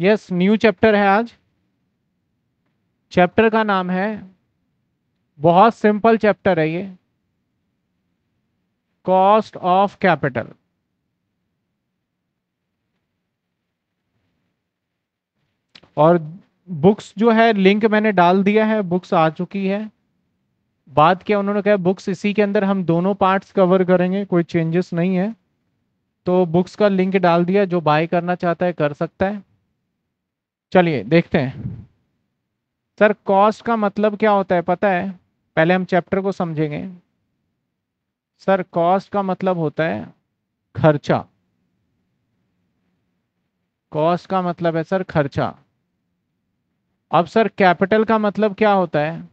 Yes new chapter है आज। Chapter का नाम है, बहुत सिंपल चैप्टर है ये। कॉस्ट ऑफ़ कैपिटल और बुक्स जो है लिंक मैंने डाल दिया है बुक्स आ चुकी है। बात क्या उन्होंने कहा बुक्स इसी के अंदर हम दोनों पार्ट्स कवर करेंगे, कोई चेंजेस नहीं है। तो बुक्स का लिंक डाल दिया, जो बाय करना चाहता है, कर सकता है। चलिए, देखते हैं। सर कॉस्ट का मतलब क्या होता है पता है? पहले हम चैप्टर को समझेंगे। सर कॉस्ट का मतलब होता है खर्चा। कॉस्ट का मतलब है सर, खर्चा। अब सर कैपिटल का मतलब क्या होता है?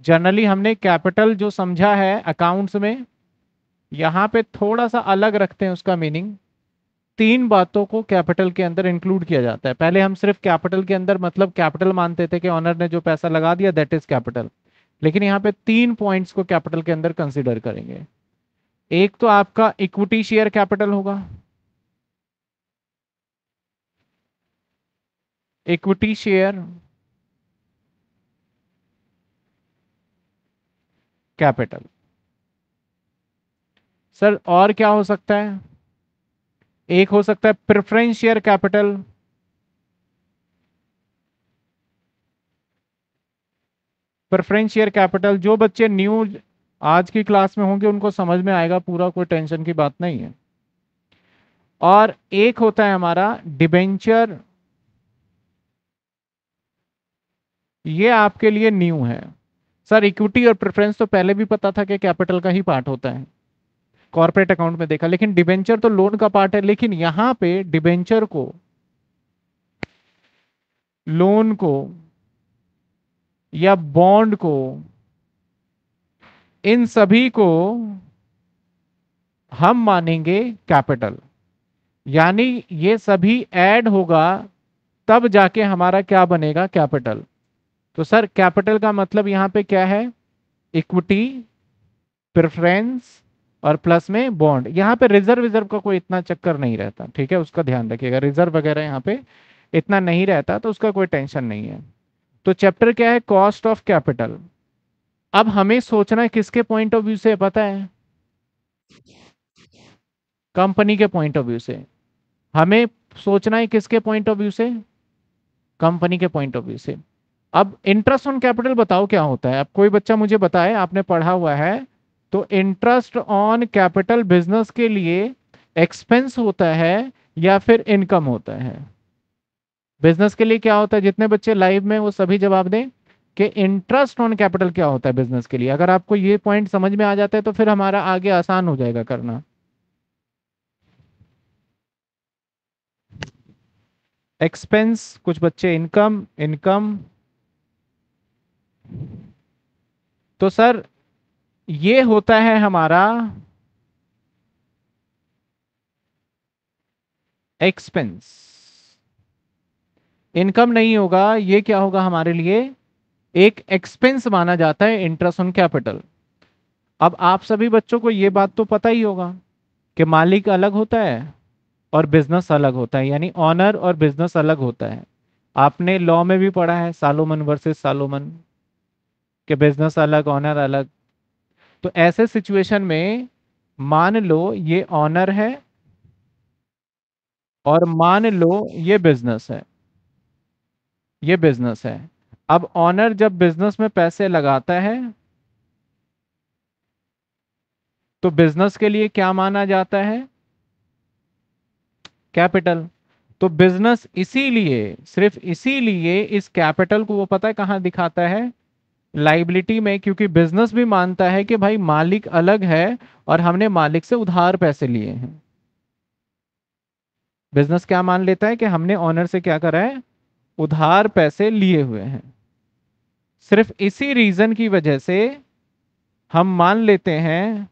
जनरली हमने कैपिटल जो समझा है अकाउंट्स में, यहाँ पे थोड़ा सा अलग रखते हैं उसका मीनिंग तीन बातों को कैपिटल के अंदर इंक्लूड किया जाता है। पहले हम सिर्फ़ कैपिटल के अंदर मतलब कैपिटल मानते थे कि ऑनर ने जो पैसा लगा दिया दैट इज़ कैपिटल लेकिन यहाँ पे तीन पॉइंट्स को कैपिटल के अंदर कंसिडर करेंगे। एक तो आपका इक्विटी शेयर कैपिटल होगा। इक्विटी शेयर कैपिटल सर, और क्या हो सकता है? एक हो सकता है preference share capital preference share capital जो बच्चे न्यू आज की क्लास में होंगे, उनको समझ में आएगा, पूरा कोई टेंशन की बात नहीं है। और एक होता है हमारा डिबेंचर ये आपके लिए न्यू है। सर इक्विटी और प्रेफरेंस तो पहले भी पता था कि कैपिटल का ही पार्ट होता है। कॉर्पोरेट अकाउंट में देखा, लेकिन डिबेंचर तो लोन का पार्ट है, लेकिन यहाँ पे डिबेंचर को लोन को या बॉन्ड को, इन सभी को हम मानेंगे कैपिटल यानी ये सभी ऐड होगा, तब जाके हमारा क्या बनेगा कैपिटल तो सर कैपिटल का मतलब यहाँ पे क्या है? इक्विटी प्रेफरेंस और प्लस में बॉन्ड यहाँ पे रिज़र्व रिज़र्व का कोई इतना चक्कर नहीं रहता, ठीक है? उसका ध्यान रखिएगा रिज़र्व वगैरह यहाँ पे इतना नहीं रहता तो उसका कोई टेंशन नहीं है। तो चैप्टर क्या है? कॉस्ट ऑफ़ कैपिटल अब हमें सोचना है किसके पॉइंट ऑफ़ व्यू से, पता है? कंपनी के पॉइंट ऑफ़ व्यू से। हमें सोचना है किसके पॉइंट ऑफ़ व्यू से? कंपनी के पॉइंट ऑफ़ व्यू से। अब इंटरेस्ट ऑन कैपिटल बताओ क्या होता है? अब कोई बच्चा मुझे बताए, आपने पढ़ा हुआ है तो इंटरेस्ट ऑन कैपिटल बिज़नेस के लिए एक्सपेंस होता है या फिर इनकम होता है? बिज़नेस के लिए क्या होता है? जितने बच्चे लाइव में वो सभी जवाब दें कि इंटरेस्ट ऑन कैपिटल क्या होता है बिज़नेस के लिए। अगर आपको ये पॉइंट समझ में आ जाता है तो फिर हमारा आगे आसान हो जाएगा करना। एक्सपेंस कुछ बच्चे इनकम इनकम तो सर ये होता है हमारा एक्सपेंस इनकम नहीं होगा, ये क्या होगा हमारे लिए? एक एक्सपेंस माना जाता है इंटरेस्ट ऑन कैपिटल अब आप सभी बच्चों को ये बात तो पता ही होगा कि मालिक अलग होता है और बिज़नेस अलग होता है, यानी ऑनर और बिज़नेस अलग होता है। आपने लॉ में भी पढ़ा है, सालोमन वर्सेस सालोमन, के बिज़नेस अलग ऑनर अलग। तो ऐसे सिचुएशन में मान लो ये ऑनर है और मान लो ये बिज़नेस है। ये बिज़नेस है। अब ऑनर जब बिज़नेस में पैसे लगाता है तो बिज़नेस के लिए क्या माना जाता है? कैपिटल तो बिज़नेस इसीलिए, सिर्फ़ इसीलिए इस कैपिटल को वो पता है कहाँ दिखाता है? लाइबिलिटी में, क्योंकि बिज़नेस भी मानता है कि भाई मालिक अलग है और हमने मालिक से उधार पैसे लिए हैं। बिज़नेस क्या मान लेता है कि हमने ऑनर से क्या करा है? उधार पैसे लिए हुए हैं। सिर्फ़ इसी रीजन की वजह से हम मान लेते हैं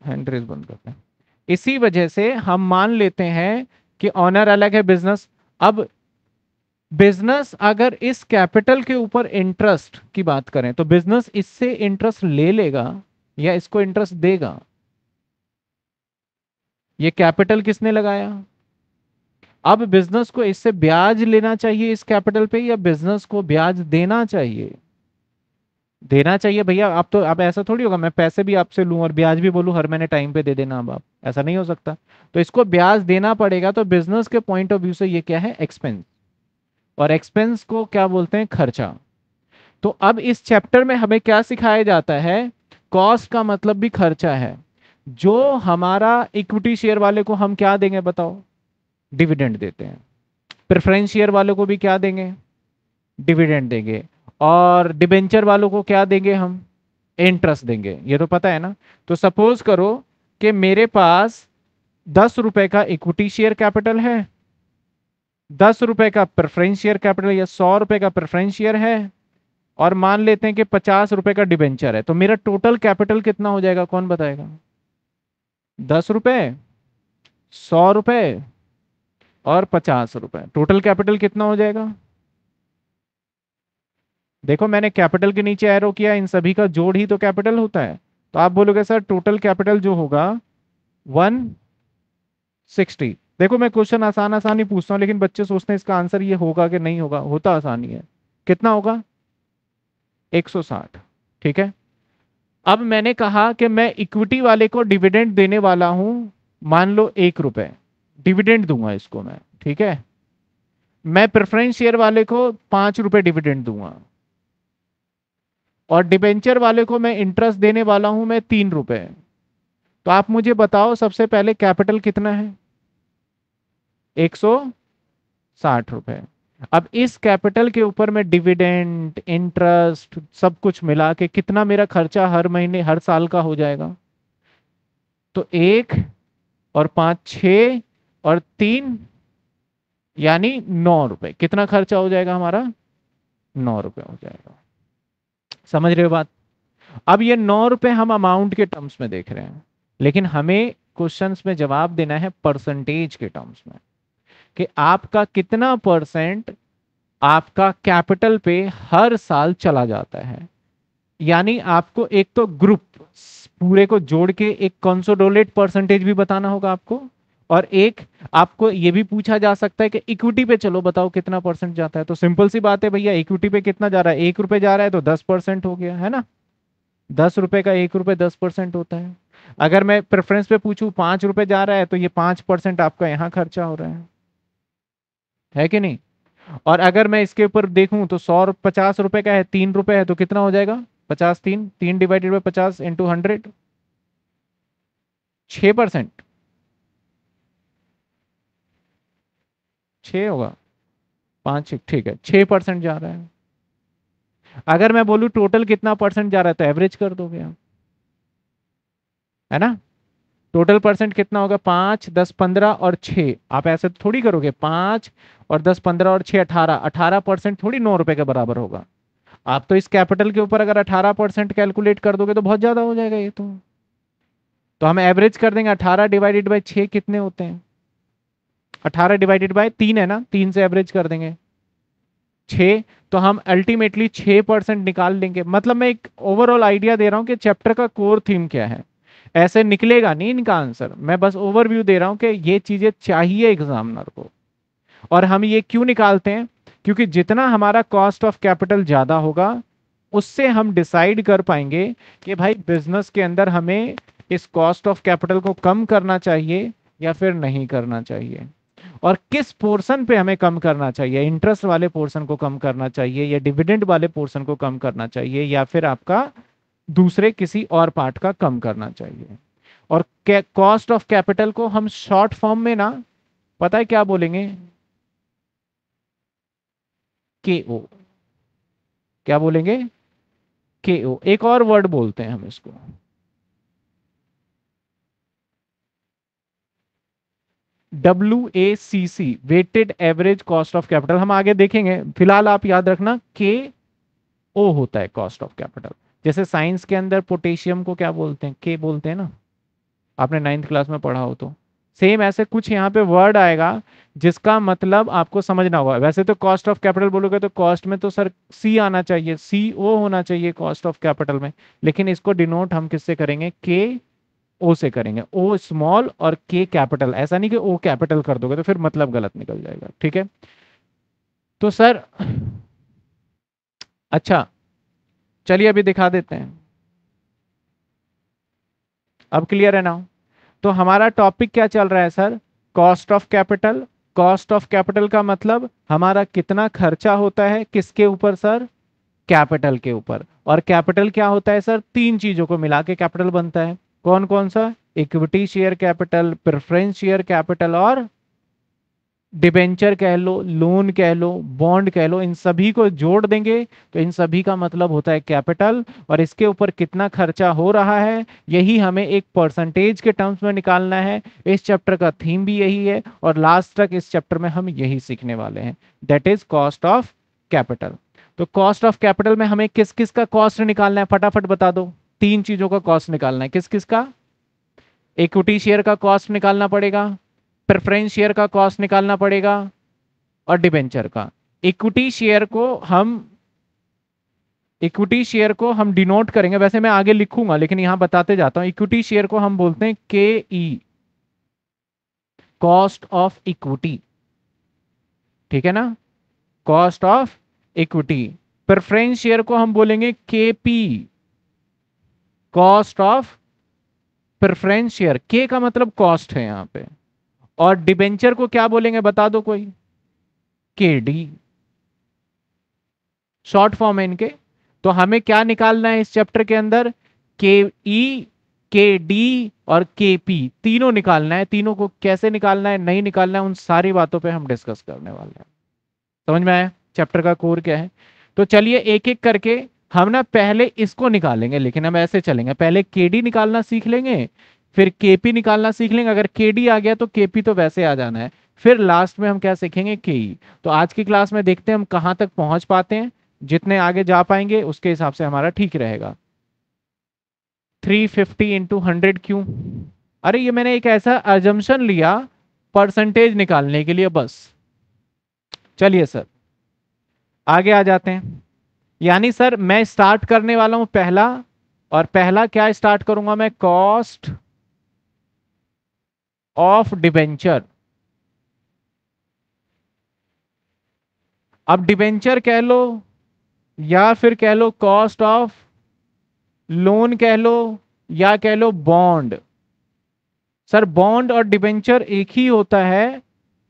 हैंड बंद करते हैं। इसी वजह से हम मान लेते हैं कि ऑनर अलग है बिज़नेस अब बिज़नेस अगर इस कैपिटल के ऊपर इंटरेस्ट की बात करें तो बिज़नेस इससे इंटरेस्ट ले लेगा या इसको इंटरेस्ट देगा? ये कैपिटल किसने लगाया? अब बिज़नेस को इससे ब्याज लेना चाहिए इस कैपिटल पे या बिज़नेस को ब्याज देना चाहिए? देना चाहिए भैया आप तो अब ऐसा थोड़ी होगा, मैं पैसे भी आपसे लूँ और ब्याज भी बोलूँ, हर महीने टाइम पे दे देना अब आप, ऐसा नहीं हो सकता। तो इसको ब्याज देना पड़ेगा तो बिज़नेस के पॉइंट ऑफ़ व्यू से ये क्या है? एक्सपेंस और एक्सपेंस को क्या बोलते हैं? खर्चा। तो अब इस चैप्टर में हमें क्या सिखाया जाता है? कॉस्ट का मतलब भी खर्चा है। जो हमारा इक्विटी शेयर वाले को हम क्या देंगे बताओ? डिविडेंड देते हैं। प्रेफरेंस शेयर वालों को भी क्या देंगे? डिविडेंड देंगे। और डिबेंचर वालों को क्या देंगे हम? इंटरेस्ट देंगे। ये तो पता है ना? तो सपोज़ करो कि मेरे पास दस रुपए का इक्विटी शेयर कैपिटल है दस रुपए का प्रेफरेंस शेयर कैपिटल या सौ रुपए का प्रेफरेंस शेयर है, और मान लेते हैं कि पचास रुपए का डिबेंचर है तो मेरा टोटल कैपिटल कितना हो जाएगा? कौन बताएगा? दस रुपए, सौ रुपए, और पचास रुपए। टोटल कैपिटल कितना हो जाएगा? देखो, मैंने कैपिटल के नीचे एरो किया, इन सभी का जोड़ ही तो कैपिटल होता है। तो आप बोलोगे, सर टोटल कैपिटल जो होगा वन सिक्सटी देखो, मैं क्वेश्चन आसान आसान ही पूछता हूँ, लेकिन बच्चे सोचते हैं इसका आंसर ये होगा कि नहीं होगा। होता आसानी है। कितना होगा? 160 ठीक है? अब मैंने कहा कि मैं इक्विटी वाले को डिविडेंड देने वाला हूँ, मान लो एक रुपए। डिविडेंड दूँगा इसको मैं। ठीक है? मैं प्रेफरेंस शेयर वाले को पाँच रुपए डिविडेंड दूँगा। और डिबेंचर वाले को मैं इंटरेस्ट देने वाला हूँ, मैं तीन रुपए। तो आप मुझे बताओ, सबसे पहले कैपिटल कितना है? एक सौ साठ रुपए। अब इस कैपिटल के ऊपर मैं डिविडेंड, इंटरेस्ट, सब कुछ मिला के कितना मेरा खर्चा हर महीने, हर साल का हो जाएगा? तो एक और पाँच छ और तीन, यानी नौ रुपए। कितना खर्चा हो जाएगा हमारा? नौ रुपए हो जाएगा। समझ रहे हो बात? अब ये नौ रुपए हम अमाउंट के टर्म्स में देख रहे हैं, लेकिन हमें क्वेश्चंस में जवाब देना है परसेंटेज के टर्म्स में। कि आपका कितना परसेंट आपका कैपिटल पे हर साल चला जाता है। यानी आपको एक तो ग्रुप, पूरे को जोड़ के एक कंसोडोलेट परसेंटेज भी बताना होगा आपको। और एक, आपको ये भी पूछा जा सकता है कि इक्विटी पे चलो, बताओ कितना परसेंट जाता है। तो सिंपल सी बात है भैया इक्विटी पे कितना जा रहा है? एक रुपए जा रहा है तो दस परसेंट हो गया, है ना? दस रुपए का एक रुपए दस परसेंट होता है। अगर मैं प्रेफरेंस पे पूछूँ, पाँच रुपए जा रहा है तो ये पाँच परसेंट आपका यहाँ खर्चा हो रहा है। है कि नहीं? और अगर मैं इसके ऊपर देखूँ तो सौ पचास रुपए का है, तीन रुपए है तो कितना हो जाएगा? पचास तीन तीन डिवाइडेड बाई पचास इंटू हंड्रेड छ परसेंट छ होगा। पाँच ठीक है छ परसेंट जा रहा है। अगर मैं बोलूँ टोटल कितना परसेंट जा रहा है तो एवरेज कर दोगे आप। है ना? टोटल परसेंट कितना होगा? पाँच, दस, पंद्रह और छ। आप ऐसे थोड़ी करोगे, पाँच और दस, पंद्रह और छह अठारह। अठारह परसेंट थोड़ी नौ रुपए के बराबर होगा। आप तो इस कैपिटल के ऊपर अगर अठारह परसेंट कैलकुलेट कर दोगे तो बहुत ज़्यादा हो जाएगा ये तो। तो हम एवरेज कर देंगे। अठारह डिवाइडेड बाई छ कितने होते हैं? अठारह डिवाइडेड बाय तीन है ना? तीन से एवरेज कर देंगे। छ तो हम अल्टीमेटली छ परसेंट निकाल लेंगे मतलब मैं एक ओवरऑल आइडिया दे रहा हूँ कि चैप्टर का कोर थीम क्या है। ऐसे निकलेगा नहीं इनका आंसर। मैं बस ओवरव्यू दे रहा हूँ कि ये चीज़ें चाहिए एग्जामिनर को। और हम ये क्यों निकालते हैं? क्योंकि जितना हमारा कॉस्ट ऑफ़ कैपिटल ज़्यादा होगा, उससे हम डिसाइड कर पाएँगे कि भाई बिज़नेस के अंदर हमें इस कॉस्ट ऑफ़ कैपिटल को कम करना चाहिए या फिर नहीं करना चाहिए। और किस पोर्शन पे हमें कम करना चाहिए? इंटरेस्ट वाले पोर्शन को कम करना चाहिए या डिविडेंड वाले पोर्शन को कम करना चाहिए या फिर आपका दूसरे किसी और पार्ट का कम करना चाहिए। और कॉस्ट ऑफ़ कैपिटल को हम शॉर्ट फॉर्म में ना, पता है क्या बोलेंगे? के ओ क्या बोलेंगे? के ओ एक और वर्ड बोलते हैं हम इसको। W A C C weighted average cost of capital हम आगे देखेंगे। फ़िलहाल आप याद रखना के ओ होता है कॉस्ट ऑफ़ कैपिटल जैसे साइंस के अंदर पोटेशियम को क्या बोलते हैं? के बोलते हैं ना? आपने नाइन्थ क्लास में पढ़ा हो तो। सेम ऐसे कुछ यहाँ पे वर्ड आएगा, जिसका मतलब आपको समझना होगा। वैसे तो कॉस्ट ऑफ़ कैपिटल बोलोगे तो कॉस्ट में तो सर सी आना चाहिए। सी ओ होना चाहिए कॉस्ट ऑफ़ कैपिटल में। लेकिन इसको डिनोट हम किससे करेंगे? के ओ से करेंगे। ओ स्मॉल और के कैपिटल ऐसा नहीं कि ओ कैपिटल कर दोगे तो फिर मतलब गलत निकल जाएगा। ठीक है? तो सर अच्छा चलिए अभी दिखा देते हैं। अब क्लियर है ना तो हमारा टॉपिक क्या चल रहा है sir cost of capital cost of capital का मतलब हमारा कितना खर्चा होता है, किसके ऊपर सर कैपिटल के ऊपर। और कैपिटल क्या होता है सर तीन चीज़ों को मिला के कैपिटल बनता है। कौन कौन सा? Equity share capital preference share capital और डिबेंचर कह लो, लोन कह लो, बॉन्ड कह लो, इन सभी को जोड़ देंगे तो इन सभी का मतलब होता है कैपिटल, और इसके ऊपर कितना खर्चा हो रहा है, यही हमें एक परसेंटेज के टर्म्स में निकालना है। इस चैप्टर का थीम भी यही है, और लास्ट तक इस चैप्टर में हम यही सीखने वाले हैं। That is cost of capital तो कॉस्ट ऑफ़ कैपिटल में हमें किस किस का कॉस्ट निकालना है? फटाफट बता दो। तीन चीज़ों का कॉस्ट निकालना है। किस किस का? इक्विटी शेयर का कॉस्ट निकालना पड़ेगा। प्रेफरेंस शेयर का कॉस्ट निकालना पड़ेगा और डिबेंचर का। इक्विटी शेयर को हम इक्विटी शेयर को हम डिनोट करेंगे। वैसे मैं आगे लिखूँगा, लेकिन यहाँ बताते जाता हूँ। इक्विटी शेयर को हम बोलते हैं के ई कॉस्ट ऑफ़ इक्विटी ठीक है ना? Cost of equity preference share को हम बोलेंगे K P cost of preference share के का मतलब कॉस्ट है यहाँ पे। और डिबेंचर को क्या बोलेंगे बता दो कोई? के डी शॉर्ट फॉर्म है इनके। तो हमें क्या निकालना है इस चैप्टर के अंदर? के ई, के डी और के पी। तीनों निकालना है। तीनों को कैसे निकालना है, नहीं निकालना है, उन सारी बातों पे हम डिस्कस करने वाले हैं। समझ में आया? चैप्टर का कोर क्या है? तो चलिए एक एक करके हम ना पहले इसको निकालेंगे, लेकिन हम ऐसे चलेंगे। पहले के डी निकालना सीख लेंगे फिर केपी निकालना सीख लेंगे। अगर केडी आ गया तो केपी तो वैसे आ जाना है। फिर लास्ट में हम क्या सीखेंगे? के तो आज की क्लास में देखते हैं हम कहाँ तक पहुँच पाते हैं। जितने आगे जा पाएँगे, उसके हिसाब से हमारा ठीक रहेगा। थ्री फिफ्टी इंटू हंड्रेड क्यों? अरे, ये मैंने एक ऐसा अजम्पन लिया परसेंटेज निकालने के लिए बस। चलिए सर आगे आ जाते हैं। यानी सर मैं स्टार्ट करने वाला हूँ पहला, और पहला क्या स्टार्ट करूँगा मैं? कॉस्ट ऑफ़ डिबेंचर अब डिबेंचर कह लो, या फिर कह लो कॉस्ट ऑफ़ लोन कह लो, या कह लो बॉन्ड सर बॉन्ड और डिबेंचर एक ही होता है,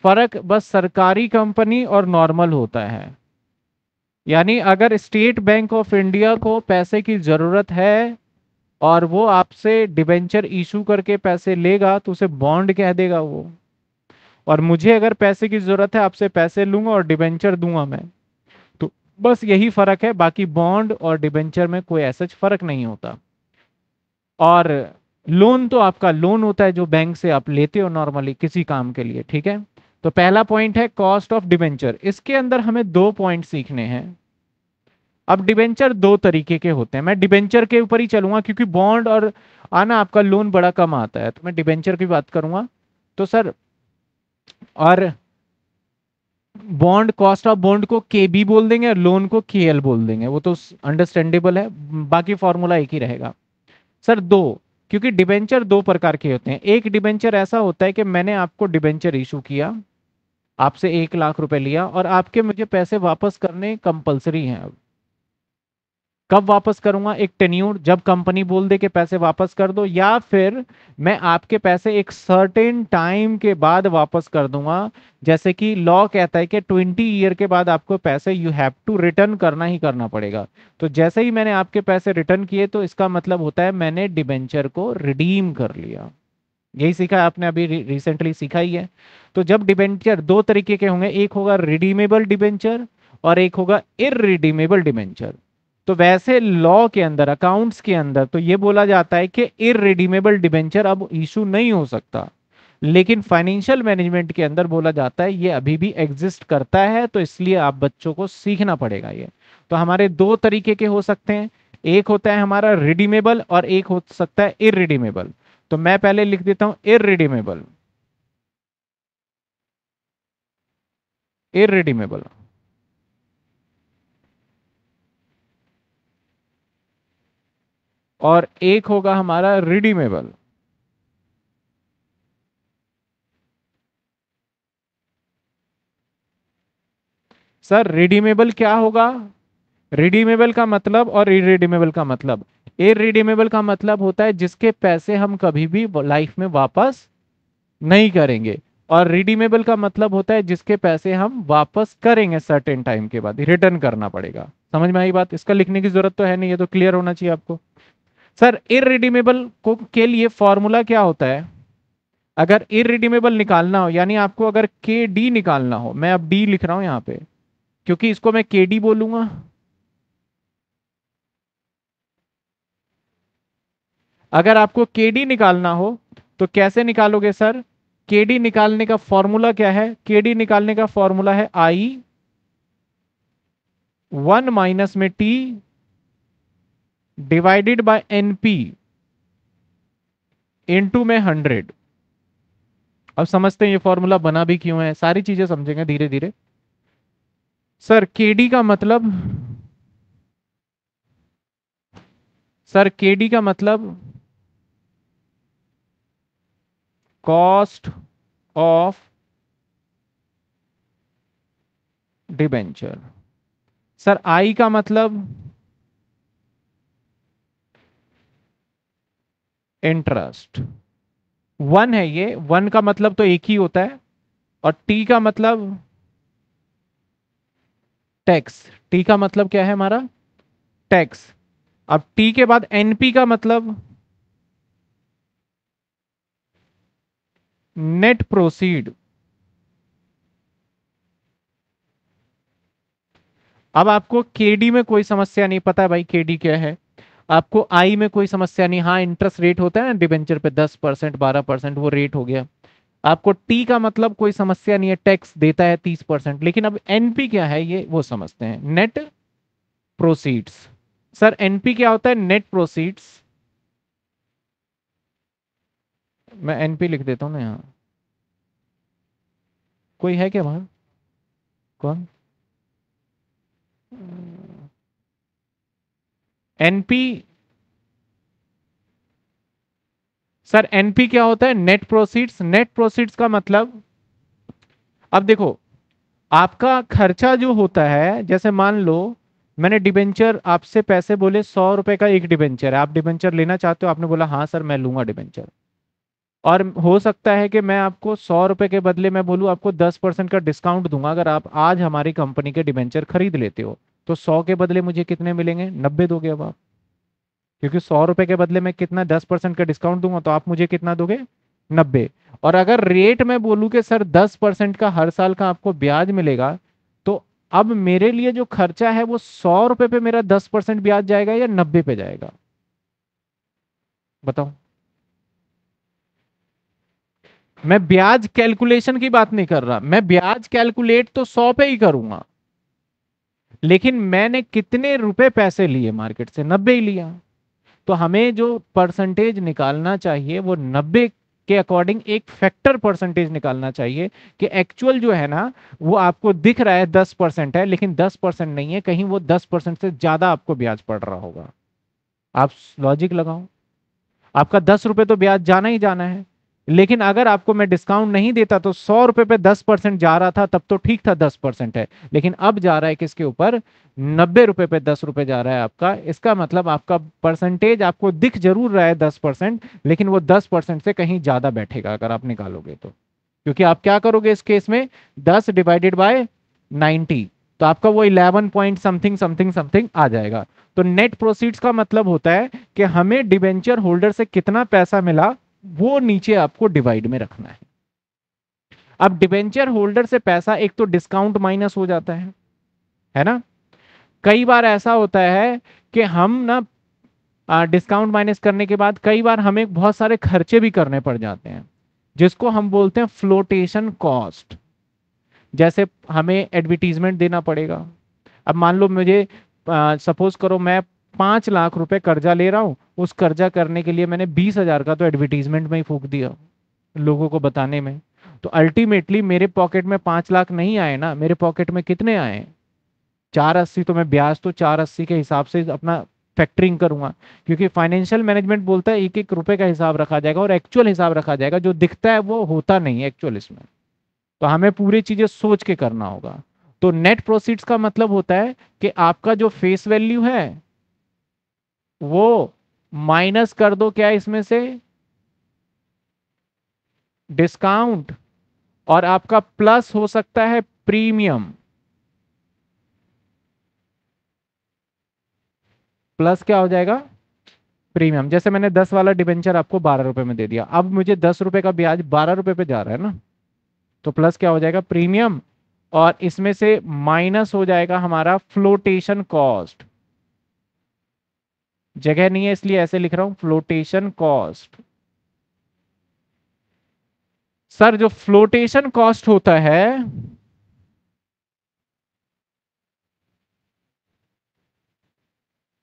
फ़र्क बस सरकारी कंपनी और नॉर्मल होता है. यानी अगर स्टेट बैंक ऑफ़ इंडिया को पैसे की ज़रूरत है और वो आपसे डिबेंचर इशू करके पैसे लेगा तो उसे बॉन्ड कह देगा वो। और मुझे अगर पैसे की ज़रूरत है, आपसे पैसे लूँगा और डिबेंचर दूँगा मैं। तो बस यही फ़र्क है, बाकी बॉन्ड और डिबेंचर में कोई ऐसा फ़र्क नहीं होता। और लोन तो आपका लोन होता है जो बैंक से आप लेते हो नॉर्मली किसी काम के लिए, ठीक है? तो पहला पॉइंट है कॉस्ट ऑफ़ डिबेंचर इसके अंदर हमें दो पॉइंट सीखने हैं। अब डिबेंचर दो तरीके के होते हैं। मैं डिबेंचर के ऊपर ही चलूँगा क्योंकि बॉन्ड और आना आपका लोन बड़ा कम आता है। तो मैं डिबेंचर की बात करूँगा। तो सर, और बॉन्ड, कॉस्ट ऑफ़ बॉन्ड को के बी बोल देंगे और लोन को के एल बोल देंगे। वो तो अंडरस्टैंडेबल है। बाकी फॉर्मूला एक ही रहेगा। सर, दो, क्योंकि डिबेंचर दो प्रकार के होते हैं। एक डिबेंचर ऐसा होता है कि मैंने आपको डिबेंचर इशू किया, आपसे एक लाख रुपए लिया और आपके मुझे पैसे वापस करने कंपलसरी हैं। कब वापस करूँगा? एक टेन्यूर जब कंपनी बोल दे कि पैसे वापस कर दो, या फिर मैं आपके पैसे एक सर्टेन टाइम के बाद वापस कर दूँगा। जैसे कि लॉ कहता है कि ट्वेंटी ईयर के बाद आपको पैसे यू हैव टू रिटर्न करना ही करना पड़ेगा। तो जैसे ही मैंने आपके पैसे रिटर्न किए तो इसका मतलब होता है मैंने डिबेंचर को रिडीम कर लिया। यही सीखा आपने अभी रिसेंटली सीखा ही है। तो जब डिबेंचर दो तरीके के होंगे, एक होगा रिडीमेबल डिबेंचर और एक होगा इरिडीमेबल डिबेंचर तो वैसे लॉ के अंदर अकाउंट्स के अंदर तो ये बोला जाता है कि इरिडीमेबल डिबेंचर अब इशू नहीं हो सकता। लेकिन फाइनेंशियल मैनेजमेंट के अंदर बोला जाता है, ये अभी भी एग्जिस्ट करता है तो इसलिए आप बच्चों को सीखना पड़ेगा ये। तो हमारे दो तरीके के हो सकते हैं। एक होता है हमारा रिडीमेबल और एक हो सकता है इरिडीमेबल तो मैं पहले लिख देता हूँ इरिडीमेबल इरिडीमेबल और एक होगा हमारा रिडीमेबल सर रिडीमेबल क्या होगा? रिडीमेबल का मतलब और इरिडीमेबल का मतलब. इरेडीमेबल का मतलब होता है जिसके पैसे हम कभी भी लाइफ में वापस नहीं करेंगे. और रिडीमेबल का मतलब होता है जिसके पैसे हम वापस करेंगे सर्टेन टाइम के बाद. रिटर्न करना पड़ेगा. समझ में आई बात? इसका लिखने की ज़रूरत तो है नहीं, ये तो क्लियर होना चाहिए आपको. सर इरिडीमेबल को, के लिए फॉर्मूला क्या होता है? अगर इरिडीमेबल निकालना हो, यानी आपको अगर के डी निकालना हो, मैं अब डी लिख रहा हूँ यहाँ पे, क्योंकि इसको मैं के डी बोलूँगा। अगर आपको के डी निकालना हो तो कैसे निकालोगे सर? के डी निकालने का फॉर्मूला क्या है? के डी निकालने का फॉर्मूला है आई वन माइनस में T divided by NP into में हंड्रेड अब समझते हैं ये फॉर्मूला बना भी क्यों है? सारी चीज़ें समझेंगे धीरे धीरे सर केडी का मतलब सर केडी का मतलब cost of debenture sir I का मतलब इंटरेस्ट। वन है ये, वन का मतलब तो एक ही होता है, और टी का मतलब टैक्स। टी का मतलब क्या है हमारा? टैक्स। अब टी के बाद एनपी का मतलब नेट प्रोसीड। अब आपको केडी में कोई समस्या नहीं, पता भाई केडी क्या है? आपको आई में कोई समस्या नहीं। हाँ इंटरेस्ट रेट होता है ना डिबेंचर पे दस परसेंट, बारह परसेंट, वो रेट हो गया। आपको टी का मतलब कोई समस्या नहीं है टैक्स देता है तीस परसेंट। लेकिन अब एनपी क्या है, ये वो समझते हैं। नेट प्रोसीड्स सर एनपी क्या होता है? नेट प्रोसीड्स मैं एनपी लिख देता हूँ ना यहाँ। कोई है क्या वहाँ? कौन? एनपी, सर, एनपी क्या होता है? नेट प्रोसीड्स नेट प्रोसीड्स का मतलब अब देखो, आपका खर्चा जो होता है, जैसे मान लो, मैंने डिबेंचर आपसे पैसे बोले सौ रुपए का एक डिबेंचर है। आप डिबेंचर लेना चाहते हो, आपने बोला हाँ सर, मैं लूँगा डिबेंचर और हो सकता है कि मैं आपको सौ रुपए के बदले मैं बोलूँ, आपको दस परसेंट का डिस्काउंट दूँगा, अगर आप आज हमारी कंपनी के डिबेंचर खरीद लेते हो। तो सौ के बदले मुझे कितने मिलेंगे? नब्बे दोगे अब आप। क्योंकि सौ रुपए के बदले में कितना दस परसेंट का डिस्काउंट दूँगा तो आप मुझे कितना दोगे? नब्बे। और अगर रेट में बोलूँ कि सर दस परसेंट का हर साल का आपको ब्याज मिलेगा तो अब मेरे लिए जो खर्चा है वो सौ रुपए पे मेरा दस परसेंट ब्याज जाएगा या नब्बे पे जाएगा? बताओ। मैं ब्याज कैलकुलेशन की बात नहीं कर रहा। मैं ब्याज कैलकुलेट तो सौ पे ही करूँगा। लेकिन मैंने कितने रुपए पैसे लिए मार्केट से? नब्बे ही लिया। तो हमें जो परसेंटेज निकालना चाहिए, वो नब्बे के अकॉर्डिंग एक फैक्टर परसेंटेज निकालना चाहिए कि एक्चुअल जो है ना, वो आपको दिख रहा है दस परसेंट है, लेकिन दस परसेंट नहीं है, कहीं वो दस परसेंट से ज़्यादा आपको ब्याज पड़ रहा होगा। आप लॉजिक लगाओ। आपका दस रुपए तो ब्याज जाना ही जाना है। लेकिन अगर आपको मैं डिस्काउंट नहीं देता तो सौ रुपए पे दस परसेंट जा रहा था, तब तो ठीक था, दस परसेंट है। लेकिन अब जा रहा है किसके ऊपर नब्बे रुपए पे दस रुपए जा रहा है आपका। इसका मतलब आपका परसेंटेज आपको दिख ज़रूर रहा है दस परसेंट, लेकिन वो दस परसेंट से कहीं ज़्यादा बैठेगा अगर आप निकालोगे तो। क्योंकि आप क्या करोगे इस केस में? दस डिवाइडेड बाय नाइनटी तो आपका वो eleven point something something something आ जाएगा। तो नेट प्रोसीड्स का मतलब होता है कि हमें डिवेंचर होल्डर से कितना पैसा मिला वो नीचे आपको डिवाइड में रखना है। अब डिबेंचर होल्डर से पैसा एक तो डिस्काउंट माइनस हो जाता है है ना? कई बार ऐसा होता है कि हम ना डिस्काउंट माइनस करने के बाद कई बार हमें बहुत सारे खर्चे भी करने पड़ जाते हैं, जिसको हम बोलते हैं फ्लोटेशन कॉस्ट जैसे हमें एडवर्टीजमेंट देना पड़ेगा। अब मान लो मुझे सपोज़ करो मैं पाँच लाख रुपए कर्जा ले रहा हूँ, उस कर्जा करने के लिए मैंने बीस हज़ार का तो एडवर्टीजमेंट में ही फूक दिया लोगों को बताने में। तो अल्टीमेटली मेरे पॉकेट में पाँच लाख नहीं आए ना, मेरे पॉकेट में कितने आए? चार अस्सी तो मैं ब्याज तो चार अस्सी के हिसाब से अपना फैक्टरिंग करूँगा, क्योंकि फाइनेंशियल मैनेजमेंट बोलता है एक एक रुपए का हिसाब रखा जाएगा और एक्चुअल हिसाब रखा जाएगा, जो दिखता है वो होता नहीं एक्चुअल इसमें। तो हमें पूरी चीज़ें सोच के करना होगा। तो नेट प्रोसीड्स का मतलब होता है कि आपका जो फेस वैल्यू है वो माइनस कर दो क्या इसमें से? डिस्काउंट। और आपका प्लस हो सकता है प्रीमियम। प्लस क्या हो जाएगा? प्रीमियम। जैसे मैंने दस वाला डिबेंचर आपको बारह रुपए में दे दिया। अब मुझे दस रुपए का ब्याज बारह रुपए पे जा रहा है ना? तो प्लस क्या हो जाएगा? प्रीमियम। और इसमें से माइनस हो जाएगा हमारा फ्लोटेशन कॉस्ट। जगह नहीं है, इसलिए ऐसे लिख रहा हूँ फ्लोटेशन कॉस्ट सर जो फ्लोटेशन कॉस्ट होता है,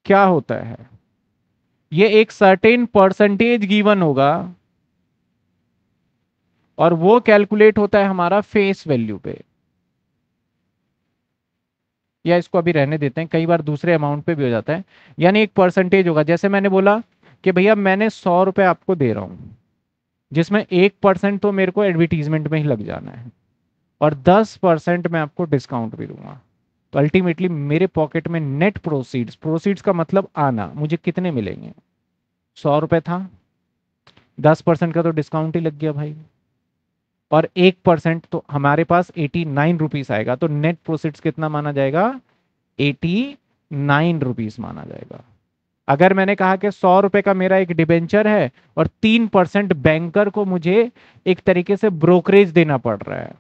क्या होता है? ये एक सर्टेन परसेंटेज गिवन होगा, और वो कैलकुलेट होता है हमारा फेस वैल्यू पे। या इसको अभी रहने देते हैं, कई बार दूसरे अमाउंट पे भी हो जाता है। यानी एक परसेंटेज होगा, जैसे मैंने बोला कि भैया मैंने सौ रुपए आपको दे रहा हूँ, जिसमें एक परसेंट तो मेरे को एडवर्टीजमेंट में ही लग जाना है और दस परसेंट मैं आपको डिस्काउंट भी दूँगा। तो अल्टीमेटली मेरे पॉकेट में नेट प्रोसीड्स प्रोसीड्स का मतलब आना, मुझे कितने मिलेंगे? सौ रुपए था, दस का तो डिस्काउंट ही लग गया भाई। और एक परसेंट तो हमारे पास एटी नाइन रुपीज़ आएगा तो नेट प्रोसीड्स कितना माना जाएगा? एटी नाइन रुपीज़ माना जाएगा। अगर मैंने कहा कि सौ रुपए का मेरा एक डिबेंचर है और तीन परसेंट बैंकर को मुझे एक तरीके से ब्रोकरेज देना पड़ रहा है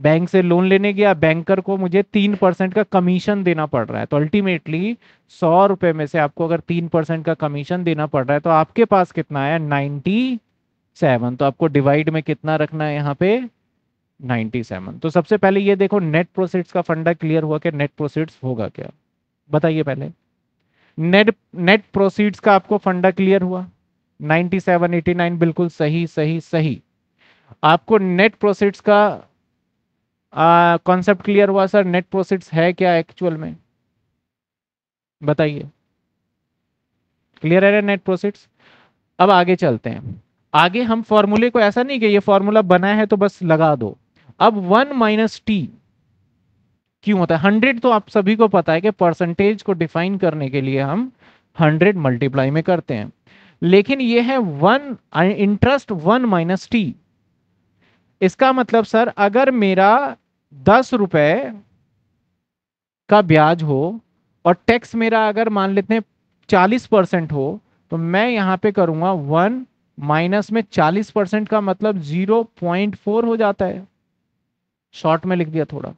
बैंक से लोन लेने गया बैंकर को मुझे तीन परसेंट का कमीशन देना पड़ रहा है तो अल्टीमेटली सौ रुपए में से आपको अगर तीन परसेंट का कमीशन देना पड़ रहा है तो आपके पास कितना है? Ninety seven. तो आपको डिवाइड में कितना रखना है यहाँ पे? नाइन्टी सेवन तो सबसे पहले ये देखो नेट प्रोसीड्स का फंडा क्लियर हुआ कि नेट प्रोसीड्स होगा क्या? बताइए पहले। नेट नेट प्रोसीड्स का आपको फंडा क्लियर हुआ। 97 89 बिल्कुल सही सही सही। आपको नेट प्रोसीड्स का कॉन्सेप्ट क्लियर हुआ सर नेट प्रोसीड्स है क्या एक्चुअल में? बताइए। क्लियर है नेट प्रोसीड्स अब आगे चलते हैं। आगे हम फॉर्मूले को ऐसा नहीं कि ये फॉर्मूला बना है तो बस लगा दो। अब वन माइनस टी क्यों होता है? हंड्रेड तो आप सभी को पता है कि परसेंटेज को डिफाइन करने के लिए हम हंड्रेड मल्टीप्लाई में करते हैं। लेकिन ये है one interest one minus T इसका मतलब सर अगर मेरा दस रुपए का ब्याज हो और टैक्स मेरा अगर मान लेते हैं चालीस परसेंट हो तो मैं यहाँ पे करूँगा वन माइनस में चालीस परसेंट का मतलब ज़ीरो पॉइंट फोर हो जाता है। शॉर्ट में लिख दिया थोड़ा।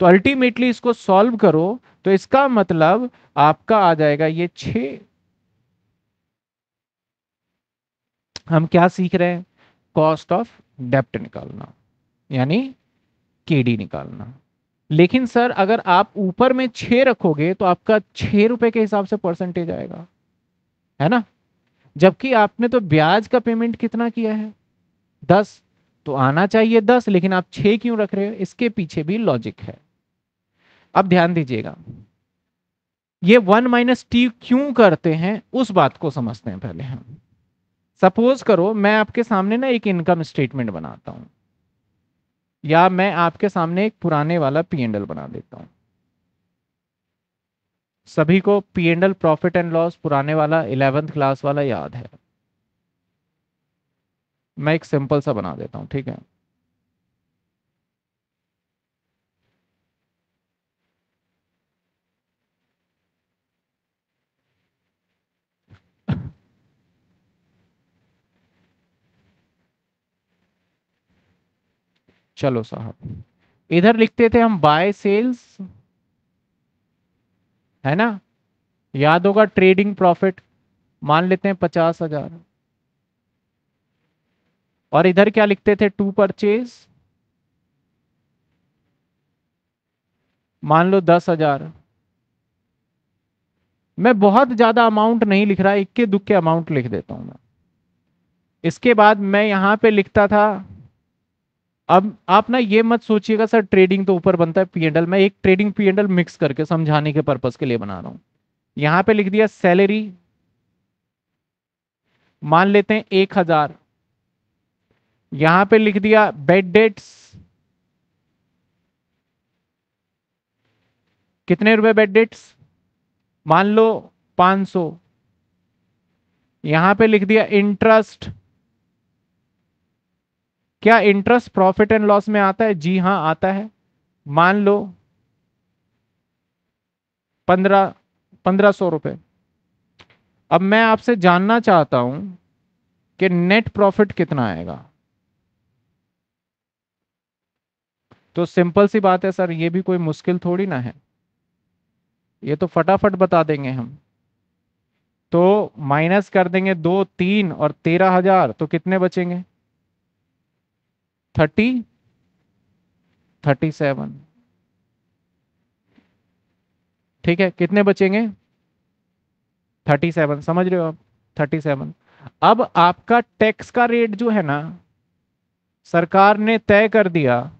तो अल्टीमेटली इसको सॉल्व करो तो इसका मतलब आपका आ जाएगा ये छ हम क्या सीख रहे हैं? कॉस्ट ऑफ़ डेप्ट निकालना, यानी केडी निकालना। लेकिन सर, अगर आप ऊपर में छ रखोगे तो आपका छह रुपए के हिसाब से परसेंटेज आएगा। है ना? जबकि आपने तो ब्याज का पेमेंट कितना किया है? दस। तो आना चाहिए दस, लेकिन आप छह क्यों रख रहे हो? इसके पीछे भी लॉजिक है। अब ध्यान दीजिएगा। ये वन माइनस टी क्यों करते हैं? उस बात को समझते हैं पहले हम। सपोज़ करो, मैं आपके सामने ना एक इनकम स्टेटमेंट बनाता हूँ। या मैं आपके सामने एक पुराने वाला पी एंडल बना देता हूँ। सभी को P and L profit and loss पुराने वाला इलेवेंथ क्लास वाला याद है। मैं एक सिंपल सा बना देता हूँ, ठीक है? चलो साहब। इधर लिखते थे हम बाय सेल्स है ना? याद होगा ट्रेडिंग प्रॉफिट मान लेते हैं पचास हज़ार। और इधर क्या लिखते थे? टू परचेज मान लो दस हज़ार। मैं बहुत ज़्यादा अमाउंट नहीं लिख रहा इक्के दुक्के अमाउंट लिख देता हूँ मैं। इसके बाद मैं यहाँ पे लिखता था अब आप ना ये मत सोचिएगा, सर ट्रेडिंग तो ऊपर बनता है पीएनडल मैं एक ट्रेडिंग पीएनडल मिक्स करके समझाने के पर्पज के लिए बना रहा हूँ। यहाँ पे लिख दिया सैलरी मान लेते हैं एक हज़ार। यहाँ पे लिख दिया बेड डेट्स कितने रुपए बेड डेट्स मान लो 500 यहाँ पे लिख दिया इंटरेस्ट क्या इंटरेस्ट प्रॉफिट एंड लॉस में आता है? जी हाँ, आता है। मान लो पंद्रह पंद्रह सौ रुपए। अब मैं आपसे जानना चाहता हूँ कि नेट प्रॉफिट कितना आएगा। तो सिंपल सी बात है सर, ये भी कोई मुश्किल थोड़ी ना है। ये तो फटाफट बता देंगे हम। तो माइनस कर देंगे दो, तीन और तेरह हज़ार तो कितने बचेंगे? Thirty thirty seven. ठीक है, कितने बचेंगे? थर्टी सेवन, समझ रहे हो आप? Thirty seven. अब आपका टैक्स का रेट जो है ना, सरकार ने तय कर दिया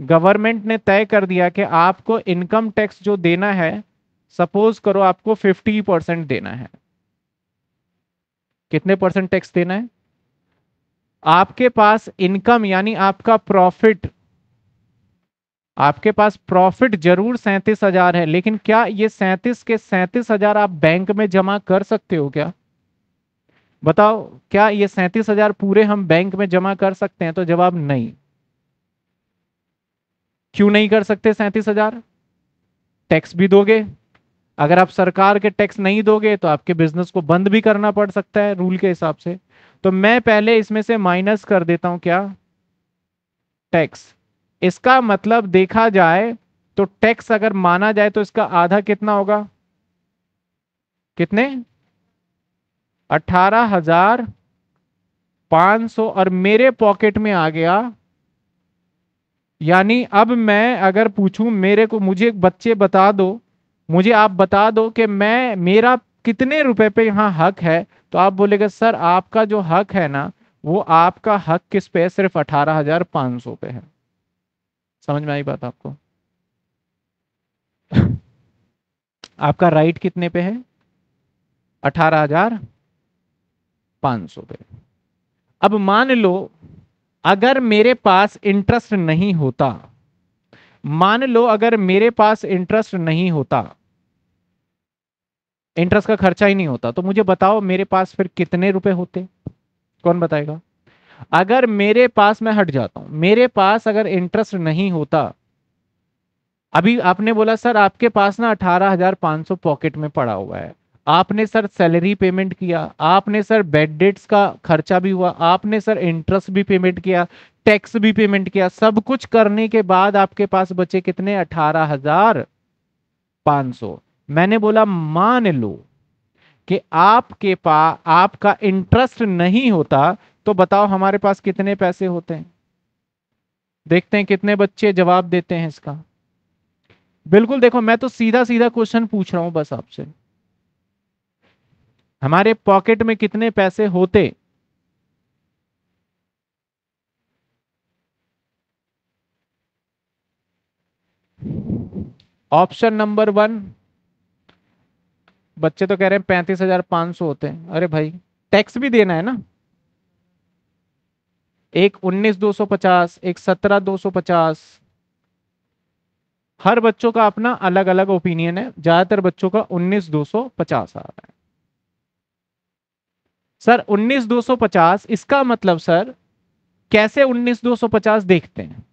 गवर्नमेंट ने तय कर दिया कि आपको इनकम टैक्स जो देना है सपोज़ करो आपको फिफ्टी परसेंट देना है। कितने परसेंट टैक्स देना है? आपके पास इनकम यानी आपका प्रॉफिट आपके पास प्रॉफिट ज़रूर सैंतीस हज़ार है, लेकिन क्या ये सैंतीस के सैंतीस हज़ार आप बैंक में जमा कर सकते हो क्या? बताओ, क्या ये सैंतीस हज़ार पूरे हम बैंक में जमा कर सकते हैं? तो जवाब नहीं। क्यों नहीं कर सकते सैंतीस हज़ार? टैक्स भी दोगे। अगर आप सरकार के टैक्स नहीं दोगे तो आपके बिज़नेस को बंद भी करना पड़ सकता है रूल के हिसाब से। तो मैं पहले इसमें से माइनस कर देता हूँ क्या? टैक्स इसका मतलब देखा जाए तो टैक्स अगर माना जाए तो इसका आधा कितना होगा? कितने? अठारह हज़ार पाँच सौ और मेरे पॉकेट में आ गया। यानी अब मैं अगर पूछूँ, मेरे को, मुझे बच्चे बता दो। मुझे आप बता दो कि मैं, मेरा कितने रुपए पे यहाँ हक है? तो आप बोलेगा, सर, आपका जो हक है ना, वो आपका हक किस पे है? सिर्फ़ अठारह हज़ार पाँच सौ पे है। समझ में आई बात आपको? आपका राइट कितने पे है? अठारह हज़ार पाँच सौ पे। अब मान लो, अगर मेरे पास इंटरेस्ट नहीं होता, मान लो अगर मेरे पास इंटरेस्ट नहीं होता इंटरेस्ट का खर्चा ही नहीं होता। तो मुझे बताओ, मेरे पास फिर कितने रुपए होते? कौन बताएगा? अगर मेरे पास, मैं हट जाता हूँ। मेरे पास अगर इंटरेस्ट नहीं होता, अभी आपने बोला, सर, आपके पास ना अठारह हज़ार पाँच सौ पॉकेट में पड़ा हुआ है। आपने, सर, सैलरी पेमेंट किया। आपने, सर, बेड डेट्स का खर्चा भी हुआ। आपने, सर, इंटरेस्ट भी पेमेंट किया। टैक्स भी पेमेंट किया। सब कुछ करने के बाद आपके पास बचे कितने? अठारह हज़ार पाँच सौ। मैंने बोला, मान लो कि आपके पास आपका इंटरेस्ट नहीं होता तो बताओ हमारे पास कितने पैसे होते हैं? देखते हैं कितने बच्चे जवाब देते हैं इसका। बिल्कुल देखो, मैं तो सीधा सीधा क्वेश्चन पूछ रहा हूँ बस आपसे। हमारे पॉकेट में कितने पैसे होते? ऑप्शन नंबर वन बच्चे तो कह रहे हैं पैंतीस हज़ार पाँच सौ होते हैं। अरे भाई टैक्स भी देना है ना। एक उन्नीस दो सौ पचास, एक सत्रह दो सौ पचास। हर बच्चों का अपना अलग अलग ओपिनियन है। ज़्यादातर बच्चों का उन्नीस दो सौ पचास आ रहा है। सर, उन्नीस दो सौ पचास, इसका मतलब सर, कैसे उन्नीस दो सौ पचास देखते हैं?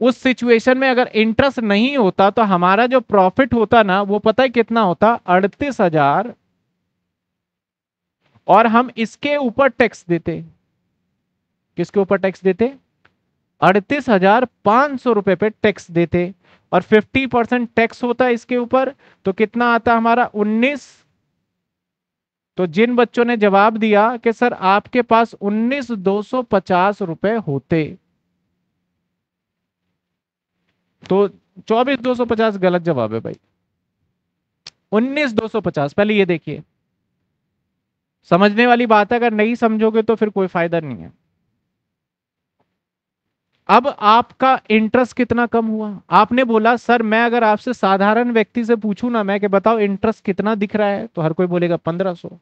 उस सिचुएशन में अगर इंटरेस्ट नहीं होता तो हमारा जो प्रॉफिट होता ना, वो पता है कितना होता? अड़तीस हज़ार। और हम इसके ऊपर टैक्स देते। किसके ऊपर टैक्स देते? अड़तीस हज़ार पाँच सौ रुपए पे टैक्स देते। और फिफ्टी परसेंट टैक्स होता है इसके ऊपर तो कितना आता हमारा? उन्नीस। तो जिन बच्चों ने जवाब दिया कि, सर, आपके पास उन्नीस दो सौ पचास रुपए होते। तो चौबीस दो सौ पचास गलत जवाब है भाई। उन्नीस दो सौ पचास, पहले ये देखिए। समझने वाली बात है, अगर नहीं समझोगे तो फिर कोई फ़ायदा नहीं है। अब आपका इंटरेस्ट कितना कम हुआ? आपने बोला, सर, मैं अगर आपसे साधारण व्यक्ति से पूछूँ ना, मैं कि बताओ इंटरेस्ट कितना दिख रहा है? तो हर कोई बोलेगा, पंद्रह सौ.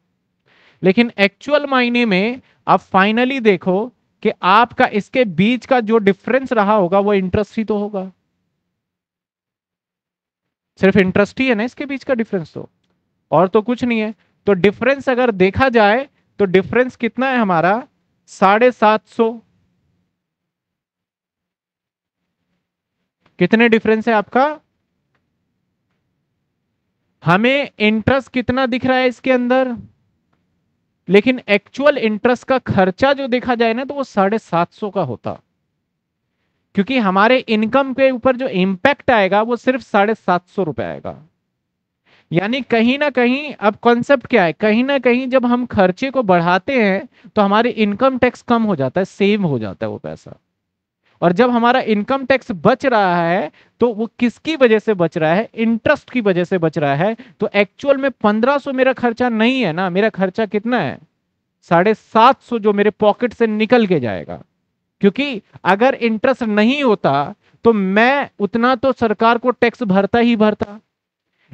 लेकिन एक्चुअल मायने में आप फाइनली देखो कि आपका, इसके बीच का जो डिफरेंस रहा होगा, वो इंटरेस्ट ही तो होगा। सिर्फ़ इंटरेस्ट ही है ना इसके बीच का डिफरेंस तो। और तो कुछ नहीं है। तो डिफरेंस अगर देखा जाए तो डिफरेंस कितना है हमारा? साढ़े सात सौ। कितने डिफरेंस है आपका? हमें इंटरेस्ट कितना दिख रहा है इसके अंदर? लेकिन एक्चुअल इंटरेस्ट का खर्चा जो देखा जाए ना तो वो साढ़े सात सौ का होता। क्योंकि हमारे इनकम के ऊपर जो इंपैक्ट आएगा, वो सिर्फ़ साढ़े सात सौ रुपए आएगा। यानी कहीं ना कहीं, अब कॉन्सेप्ट क्या है? कहीं ना कहीं जब हम खर्चे को बढ़ाते हैं तो हमारे इनकम टैक्स कम हो जाता है सेव हो जाता है वो पैसा। और जब हमारा इनकम टैक्स बच रहा है तो वो किसकी वजह से बच रहा है? इंटरेस्ट की वजह से बच रहा है। तो एक्चुअल में पंद्रह सौ मेरा खर्चा नहीं है ना, मेरा खर्चा कितना है? साढ़े सात सौ जो मेरे पॉकेट से निकल के जाएगा। क्योंकि अगर इंटरेस्ट नहीं होता तो मैं उतना तो सरकार को टैक्स भरता ही भरता।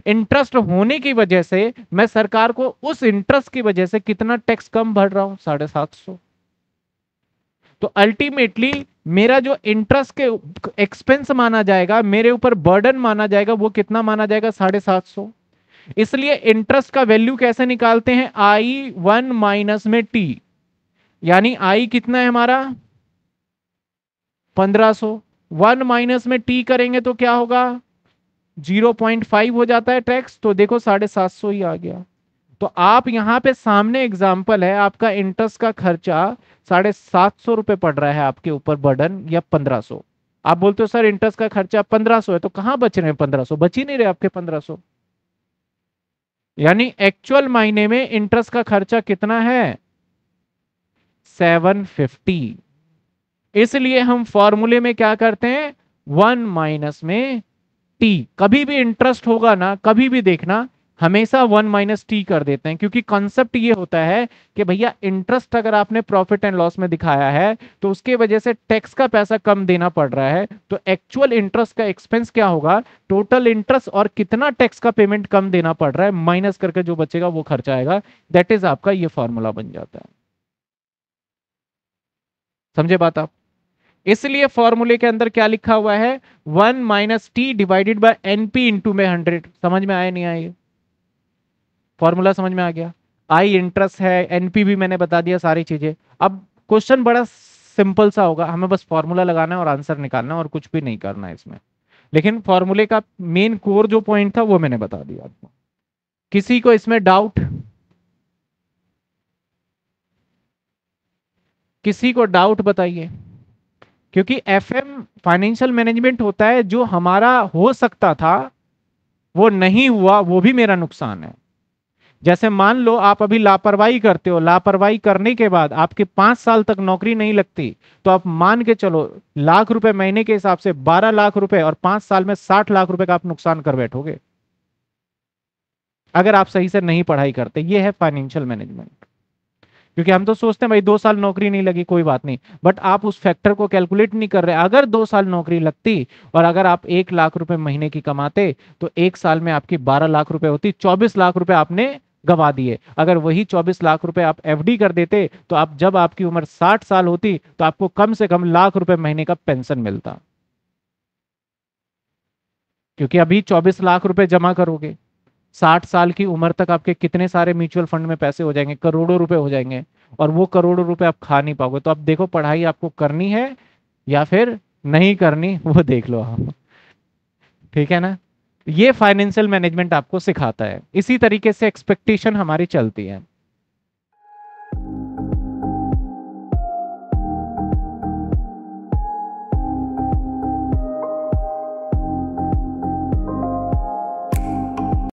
इंटरेस्ट होने की वजह से मैं सरकार को उस इंटरेस्ट की वजह से कितना टैक्स कम भर रहा हूँ? साढ़े सात सौ। तो अल्टीमेटली मेरा जो इंटरेस्ट के एक्सपेंस माना जाएगा, मेरे ऊपर बर्डन माना जाएगा, वो कितना माना जाएगा? साढ़े सात सौ। इसलिए इंटरेस्ट का वैल्यू कैसे निकालते हैं? आई वन माइनस में टी यानी आई कितना है हमारा? पंद्रह सो, वन माइनस में टी करेंगे तो क्या होगा? ज़ीरो पॉइंट फाइव हो जाता है टैक्स तो देखो साढ़े सात सौ ही आ गया। तो आप यहाँ पे सामने एग्ज़ाम्पल है, आपका इंटरेस्ट का खर्चा साढ़े सात सौ रुपए पड़ रहा है आपके ऊपर बर्डन या पंद्रह सौ। आप बोलते हो, सर इंटरेस्ट का खर्चा पंद्रह सौ है तो कहाँ बच रहे हैं पंद्रह सौ? बच ही नहीं रहे आपके पंद्रह सौ। यानी एक्चुअल महीने में इंटरेस्ट का खर्चा कितना है? सेवन फिफ्टी इसलिए हम फॉर्मूले में क्या करते हैं? वन माइनस में टी कभी भी इंटरेस्ट होगा ना, कभी भी देखना, हमेशा वन माइनस टी कर देते हैं, क्योंकि कॉन्सेप्ट ये होता है कि भैया इंटरेस्ट अगर आपने प्रॉफिट एंड लॉस में दिखाया है तो उसके वजह से टैक्स का पैसा कम देना पड़ रहा है तो एक्चुअल इंटरेस्ट का एक्सपेंस क्या होगा? टोटल इंटरेस्ट और कितना टैक्स का पेमेंट कम देना पड़ रहा है माइनस करके जो बचेगा वो खर्चा आएगा। दैट इज़ आपका ये फॉर्मूला बन जाता है। समझे बात आप? इसलिए फॉर्मूले के अंदर क्या लिखा हुआ है? One minus T divided by NP into में हंड्रेड। समझ में आया नहीं आया फॉर्मूला समझ में आ गया। आई इंटरेस्ट है एनपी भी मैंने बता दिया सारी चीज़ें। अब क्वेश्चन बड़ा सिंपल सा होगा। हमें बस फॉर्मूला लगाना है और आंसर निकालना है और कुछ भी नहीं करना है इसमें। लेकिन फॉर्मूले का मेन कोर जो पॉइंट था, वो मैंने बता दिया आपको। किसी को इसमें डाउट किसी को डाउट बताइए। क्योंकि एफ़ एम फाइनेंशियल मैनेजमेंट होता है, जो हमारा हो सकता था, वो नहीं हुआ, वो भी मेरा नुकसान है। जैसे मान लो आप अभी लापरवाही करते हो, लापरवाही करने के बाद आपके पाँच साल तक नौकरी नहीं लगती तो आप मान के चलो, लाख रुपए महीने के हिसाब से बारह लाख रुपए और पाँच साल में साठ लाख रुपए का आप नुकसान कर बैठोगे। अगर आप सही से नहीं पढ़ाई करते, ये है फाइनेंशियल मैनेजमेंट। क्योंकि हम तो सोचते हैं, भाई, दो साल नौकरी नहीं लगी, कोई बात नहीं। बट आप उस फैक्टर को कैलकुलेट नहीं कर रहे। अगर दो साल नौकरी लगती और अगर आप एक लाख रुपए महीने की कमाते तो एक साल में आपकी बारह लाख रुपए होती। चौबीस लाख रुपए आपने गवा दिए। अगर वही 24 लाख रुपए आप एफडी कर देते तो आप, जब आपकी उम्र 60 साल होती तो आपको कम से कम लाख रुपए महीने का पेंशन मिलता। क्योंकि अभी 24 लाख रुपए जमा करोगे। 60 साल की उम्र तक आपके कितने सारे म्यूचुअल फंड में पैसे हो जाएँगे, करोड़ों रुपए हो जाएँगे और वो करोड़ों रुपए आप खा नहीं पाओगे। तो आप देखो, पढ़ाई आपको करनी है या फिर नहीं करनी, वो देख लो आप। ठीक है ना? ये फाइनेंशियल मैनेजमेंट आपको सिखाता है। इसी तरीके से एक्सपेक्टेशन हमारी चलती है।